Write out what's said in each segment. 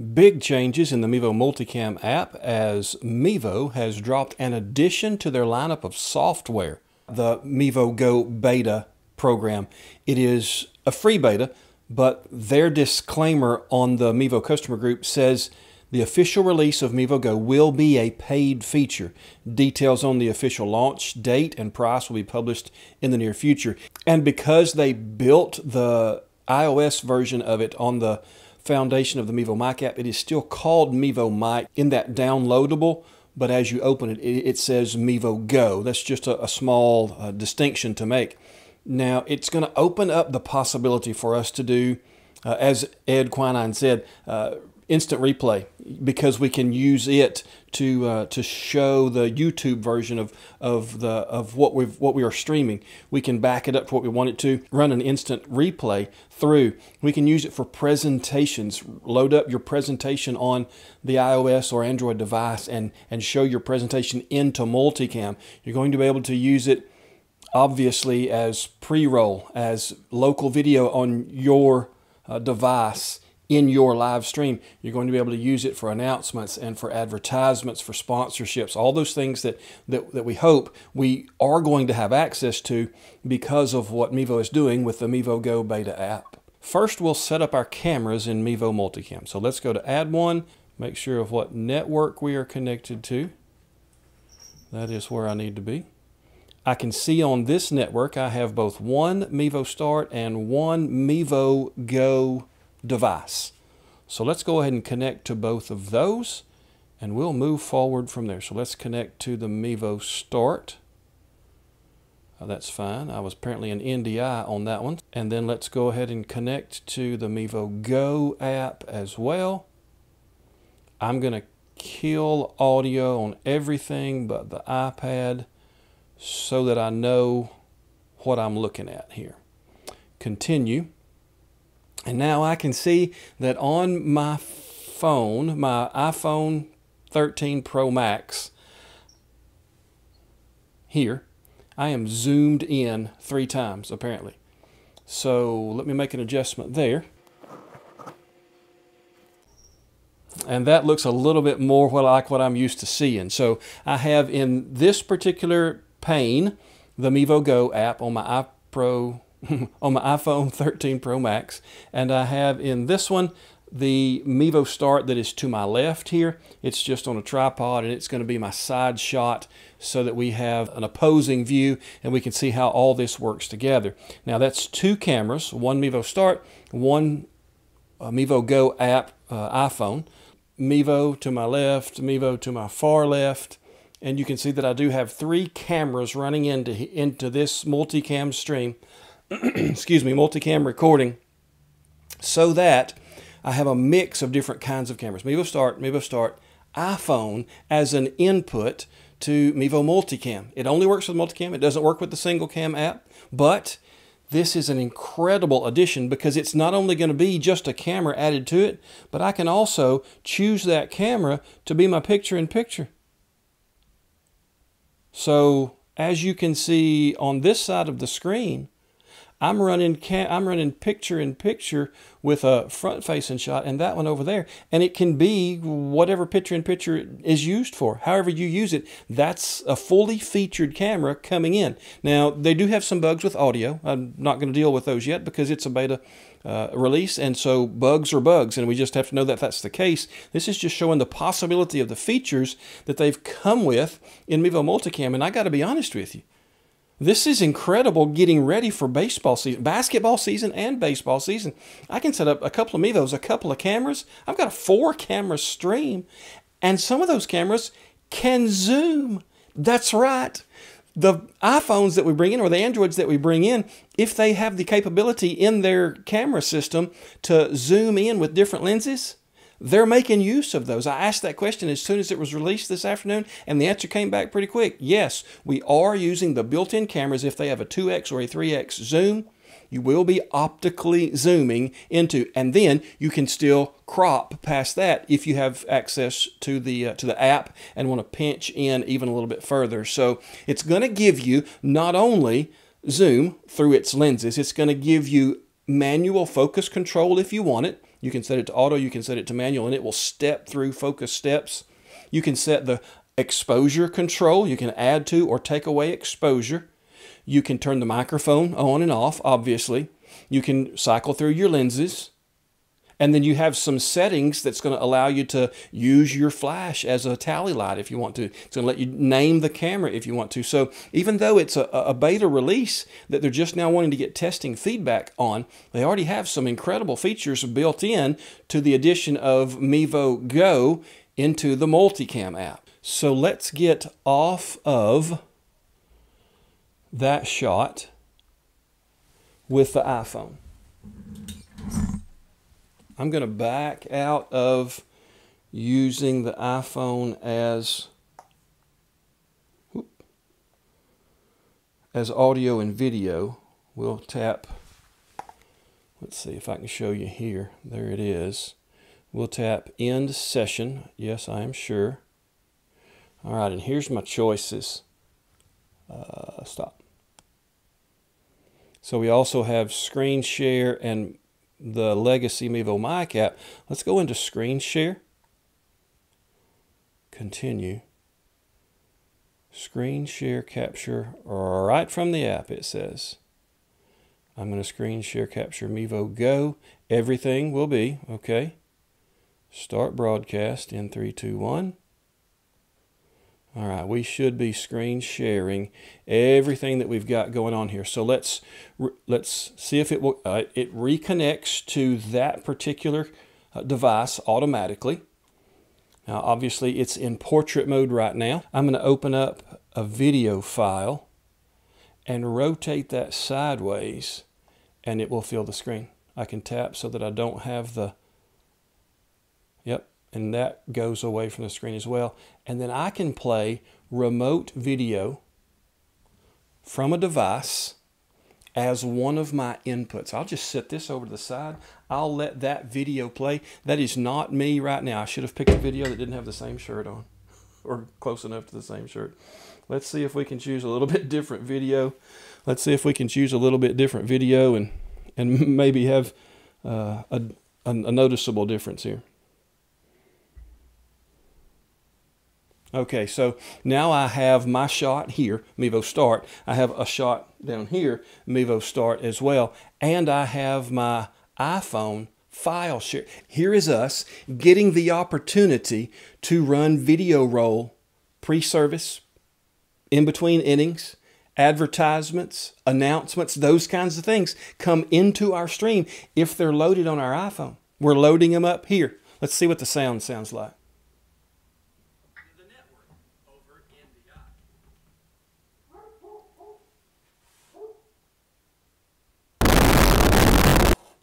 Big changes in the Mevo Multicam app as Mevo has dropped an addition to their lineup of software, the Mevo Go beta program. It is a free beta, but their disclaimer on the Mevo customer group says the official release of Mevo Go will be a paid feature. Details on the official launch date and price will be published in the near future. And because they built the iOS version of it on the foundation of the Mevo Mic app. It is still called Mevo Mic in that downloadable, but as you open it, it, says Mevo Go. That's just a, a small uh, distinction to make. Now, it's going to open up the possibility for us to do, uh, as Ed Quinine said, uh, instant replay because we can use it to uh, to show the YouTube version of of the of what we what we are streaming. We can back it up to what we want it to. Run an instant replay through. We can use it for presentations. Load up your presentation on the iOS or Android device and and show your presentation into multicam. You're going to be able to use it obviously as pre-roll, as local video on your uh, device in your live stream. You're going to be able to use it for announcements and for advertisements, for sponsorships, all those things that, that, that we hope we are going to have access to because of what Mevo is doing with the Mevo Go beta app. First, we'll set up our cameras in Mevo Multicam. So let's go to Add One, make sure of what network we are connected to. That is where I need to be. I can see on this network I have both one Mevo Start and one Mevo Go device. So let's go ahead and connect to both of those and we'll move forward from there. So let's connect to the Mevo Start. Uh, that's fine. I was apparently an NDI on that one. And then let's go ahead and connect to the Mevo Go app as well. I'm going to kill audio on everything but the iPad so that I know what I'm looking at here. Continue. And now I can see that on my phone, my iPhone 13 Pro Max, here, I am zoomed in three times apparently. So let me make an adjustment there. And that looks a little bit more like what I'm used to seeing. So I have in this particular pane the Mevo Go app on my iPro on my iPhone 13 Pro Max. And I have in this one the Mevo Start that is to my left here. It's just on a tripod and it's going to be my side shot so that we have an opposing view and we can see how all this works together. Now that's two cameras, one Mevo Start, one uh, Mevo Go app uh, iPhone. Mevo to my left, Mevo to my far left, and you can see that I do have three cameras running into, into this multicam stream. excuse me, multicam recording so that I have a mix of different kinds of cameras. Mevo Start, Mevo Start, iPhone as an input to Mevo Multicam. It only works with multicam. It doesn't work with the single cam app, but this is an incredible addition because it's not only going to be just a camera added to it, but I can also choose that camera to be my picture in picture. So as you can see on this side of the screen, I'm running I'm running picture in picture with a front facing shot and that one over there. And it can be whatever picture in picture is used for. However you use it, that's a fully featured camera coming in. Now, they do have some bugs with audio. I'm not going to deal with those yet because it's a beta uh, release. And so bugs are bugs, and we just have to know that that's the case. This is just showing the possibility of the features that they've come with in Mevo Multicam. And I got to be honest with you. This is incredible getting ready for baseball season, basketball season, and baseball season. I can set up a couple of Mevos, a couple of cameras. I've got a four camera stream, and some of those cameras can zoom. That's right. The iPhones that we bring in or the Androids that we bring in, if they have the capability in their camera system to zoom in with different lenses, they're making use of those. I asked that question as soon as it was released this afternoon, and the answer came back pretty quick. Yes, we are using the built in cameras if they have a 2x or a 3x zoom. You will be optically zooming into, and then you can still crop past that if you have access to the uh, to the app and want to pinch in even a little bit further. So it's going to give you not only zoom through its lenses, it's going to give you manual focus control if you want it You can set it to auto, you can set it to manual, and it will step through focus steps. You can set the exposure control. You can add to or take away exposure. You can turn the microphone on and off, obviously. You can cycle through your lenses. And then you have some settings that's going to allow you to use your flash as a tally light if you want to. It's going to let you name the camera if you want to. So even though it's a, a beta release that they're just now wanting to get testing feedback on, they already have some incredible features built in to the addition of Mevo Go into the Multicam app. So let's get off of that shot with the iPhone. I'm going to back out of using the iPhone as as audio and video. We'll tap let's see if I can show you here. There it is. We'll tap end session. Yes, I am sure. All right, and here's my choices. Uh, stop. So we also have screen share and the legacy Mevo Mic app, let's go into screen share. Continue. Screen share capture right from the app, it says. I'm going to screen share capture Mevo Go. Everything will be, okay. Start broadcast in 321. All right, we should be screen sharing everything that we've got going on here. So let's let's see if it will uh, it reconnects to that particular uh, device automatically. Now, obviously, it's in portrait mode right now. I'm going to open up a video file and rotate that sideways, and it will fill the screen. I can tap so that I don't have the Yep, and that goes away from the screen as well. And then I can play remote video from a device as one of my inputs. I'll just set this over to the side. I'll let that video play. That is not me right now. I should have picked a video that didn't have the same shirt on or close enough to the same shirt. Let's see if we can choose a little bit different video. Let's see if we can choose a little bit different video and, and maybe have uh, a, a, a noticeable difference here. Okay, so now I have my shot here, Mevo Start. I have a shot down here, Mevo Start as well. And I have my iPhone file share. Here is us getting the opportunity to run video roll pre-service, in between innings, advertisements, announcements, those kinds of things come into our stream if they're loaded on our iPhone. We're loading them up here. Let's see what the sound sounds like.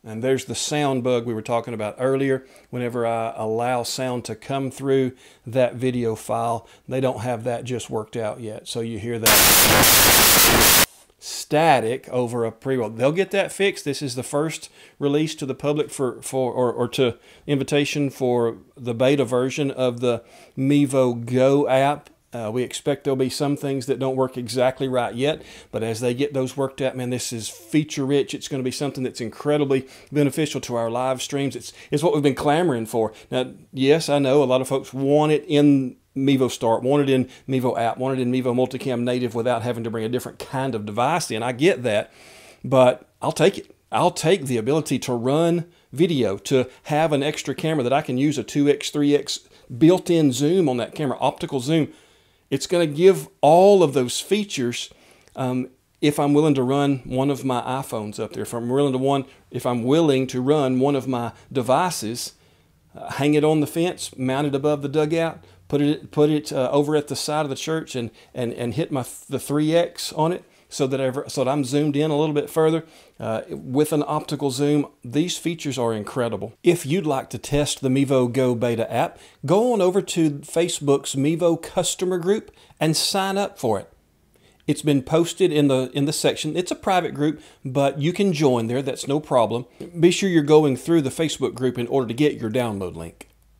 And there's the sound bug we were talking about earlier. Whenever I allow sound to come through that video file, they don't have that just worked out yet. So you hear that static over a pre-roll. They'll get that fixed. This is the first release to the public for, for or, or to invitation for the beta version of the Mevo Go app uh, we expect there'll be some things that don't work exactly right yet, but as they get those worked out, man, this is feature rich. It's going to be something that's incredibly beneficial to our live streams. It's, it's what we've been clamoring for. Now, yes, I know a lot of folks want it in Mevo Start, want it in Mevo app, want it in Mevo Multicam Native without having to bring a different kind of device in. I get that, but I'll take it. I'll take the ability to run video, to have an extra camera that I can use a 2x, 3x built in zoom on that camera, optical zoom it's going to give all of those features um, if I'm willing to run one of my iPhones up there. If I'm willing to one, if I'm willing to run one of my devices, uh, hang it on the fence, mount it above the dugout, put it put it uh, over at the side of the church, and and and hit my the 3x on it so that ever, so that I'm zoomed in a little bit further uh, with an optical zoom. These features are incredible. If you'd like to test the Mevo Go beta app, go on over to Facebook's Mevo customer group and sign up for it. It's been posted in the in the section. It's a private group, but you can join there. That's no problem. Be sure you're going through the Facebook group in order to get your download link.